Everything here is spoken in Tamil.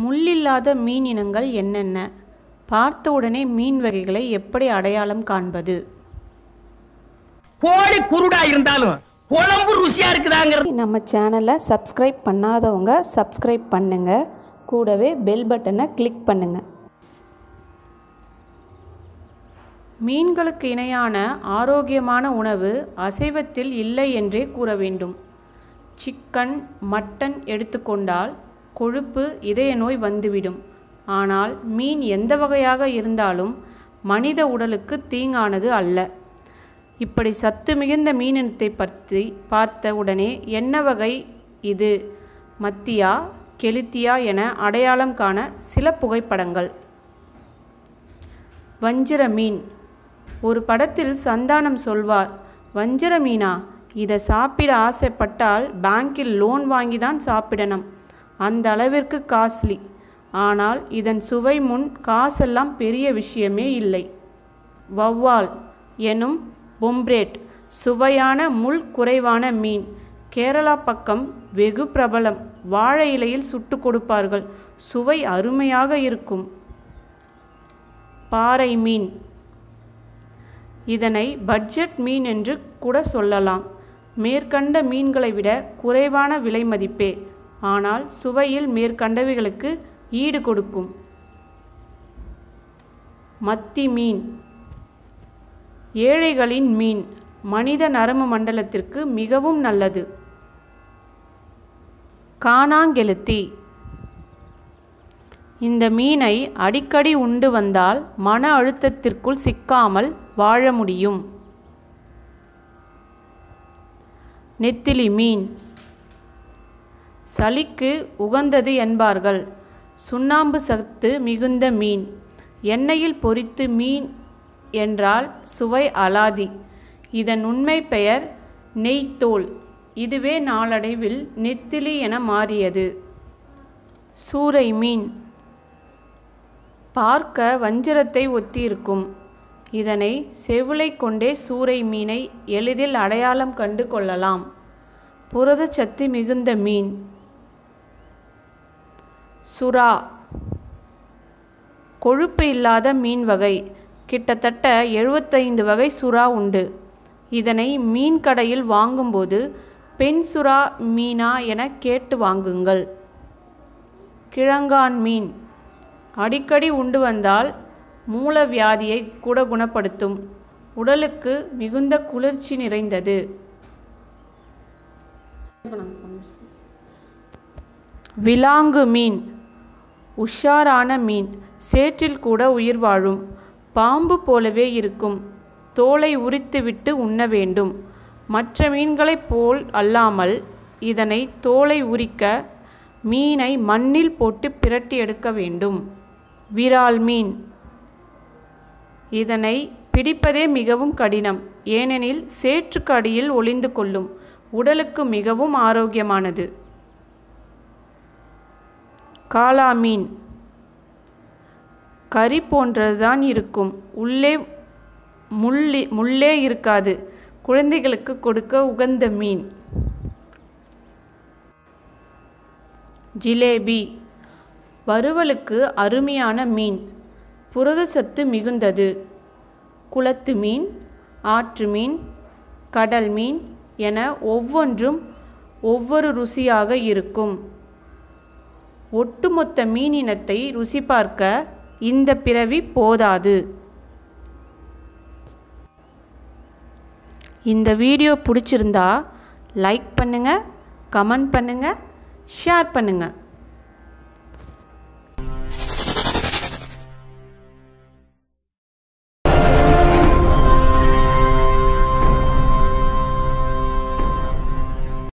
முள்ளில்லாத மீன் இனங்கள் என்னென்ன? பார்த்தவுடனே மீன் வகைகளை எப்படி அடையாளம் காண்பது? கோழி குருடா இருந்தாலும் குழம்பு ருசியா இருக்குதாங்கிறது. நம்ம சேனலை சப்ஸ்கிரைப் பண்ணாதவங்க சப்ஸ்கிரைப் பண்ணுங்க. கூடவே பெல் பட்டனை கிளிக் பண்ணுங்க. மீன்களுக்கு இணையான ஆரோக்கியமான உணவு அசைவத்தில் இல்லை என்றே கூற வேண்டும். சிக்கன் மட்டன் எடுத்துக்கொண்டால் கொழுப்பு இதய நோய் வந்துவிடும். ஆனால் மீன் எந்த வகையாக இருந்தாலும் மனித உடலுக்கு தீங்கானது அல்ல. இப்படி சத்து மிகுந்த மீனினத்தை பற்றி பார்த்த உடனே என்ன வகை இது? மத்தியா கெளுத்தியா என அடையாளம் காண சில புகைப்படங்கள். வஞ்சிர மீன். ஒரு படத்தில் சந்தானம் சொல்வார் வஞ்சிர மீனா இதை சாப்பிட ஆசைப்பட்டால் பேங்கில் லோன் வாங்கி தான் சாப்பிடணும். அந்த அளவிற்கு காஸ்ட்லி ஆனால் இதன் சுவை முன் காசெல்லாம் பெரிய விஷயமே இல்லை. வவ்வால் எனும் பொம்ப்ரேட் சுவையான முள் குறைவான மீன் கேரளா பக்கம் வெகு பிரபலம் வாழை இலையில் சுட்டு கொடுப்பார்கள் சுவை அருமையாக இருக்கும். பாறை மீன். இதனை பட்ஜெட் மீன் என்று கூட சொல்லலாம். மேற்கண்ட மீன்களை விட குறைவான விலை மதிப்பே ஆனால் சுவையில் மேற்கண்டவைகளுக்கு ஈடு கொடுக்கும். மத்தி மீன். ஏழைகளின் மீன் மனித நரம்பு மண்டலத்திற்கு மிகவும் நல்லது. காணாங்கெளுத்தி. இந்த மீனை அடிக்கடி உண்டு வந்தால் மன அழுத்தத்திற்குள் சிக்காமல் வாழ முடியும். நெத்திலி மீன். சளிக்கு உகந்தது என்பார்கள். சுண்ணாம்பு சத்து மிகுந்த மீன். எண்ணெயில் பொரித்து மீன் என்றால் சுவை அலாதி. இதன் உண்மை பெயர் நெய்த்தோல். இதுவே நாளடைவில் நெத்திலி என மாறியது. சூறை மீன். பார்க்க வஞ்சிரத்தை ஒத்திருக்கும். இதனை செவிலை கொண்டே சூறை மீனை எளிதில் அடையாளம் கண்டு கொள்ளலாம். புரதச்சத்து மிகுந்த மீன். சுறா. கொழுப்பு இல்லாத மீன் வகை. கிட்டத்தட்ட எழுபத்தைந்து வகை சுறா உண்டு. இதனை மீன் கடையில் வாங்கும்போது பெண் சுறா மீனா என கேட்டு வாங்குங்கள். கிழங்கான் மீன். அடிக்கடி உண்டு வந்தால் மூலவியாதியை கூட குணப்படுத்தும். உடலுக்கு மிகுந்த குளிர்ச்சி நிறைந்தது. விலாங்கு மீன். உஷாரான மீன் சேற்றில் கூட உயிர் வாழும். பாம்பு போலவே இருக்கும். தோலை உரித்துவிட்டு உண்ண வேண்டும். மற்ற மீன்களைப் போல் அல்லாமல் இதனை தோலை உரிக்க மீனை மண்ணில் போட்டு பிரட்டி எடுக்க வேண்டும். விரால் மீன். இதனை பிடிப்பதே மிகவும் கடினம். ஏனெனில் சேற்றுக்கு அடியில் ஒளிந்து கொள்ளும். உடலுக்கு மிகவும் ஆரோக்கியமானது. காளா மீன். கறி போன்றதுதான் இருக்கும். உள்ளே முள்ளி முள்ளே இருக்காது. குழந்தைகளுக்கு கொடுக்க உகந்த மீன். ஜிலேபி. வறுவலுக்கு அருமையான மீன். புரதச்சத்து மிகுந்தது. குளத்து மீன் ஆற்று மீன் கடல் மீன் என ஒவ்வொன்றும் ஒவ்வொரு ருசியாக இருக்கும். ஒட்டுமொத்த மீனினத்தை ருசி பார்க்க இந்த பிறவி போதாது. இந்த வீடியோ பிடிச்சிருந்தா லைக் பண்ணுங்கள் கமெண்ட் பண்ணுங்கள் ஷேர் பண்ணுங்கள்